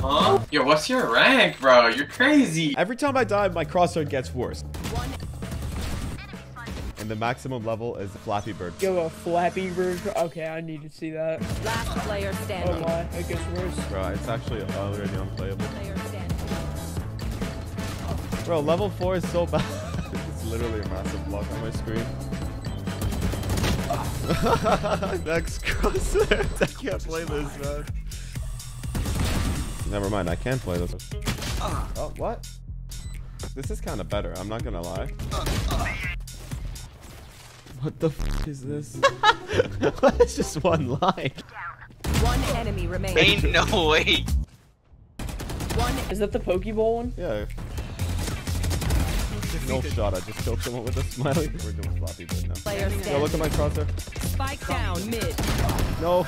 Huh? Yo, what's your rank, bro? You're crazy. Every time I die, my crosshair gets worse. And the maximum level is Flappy Bird. Yo, a Flappy Bird. Okay, I need to see that. Last player oh standing. Oh my, it gets worse. Bro, it's actually already unplayable. Player. Bro, level 4 is so bad. it's literally a massive block on my screen. Next crosshair. I can't play this, man. Never mind, I can play this. Uh. Oh, what? This is kind of better, I'm not gonna lie. What the f is this? what is just one line? One enemy remaining. Ain't no way. One Is that the Pokeball one? Yeah. No shot, I just killed someone with a smiley. We're doing floppy bird now. Yo, look at my crosshair. Spike down mid. No.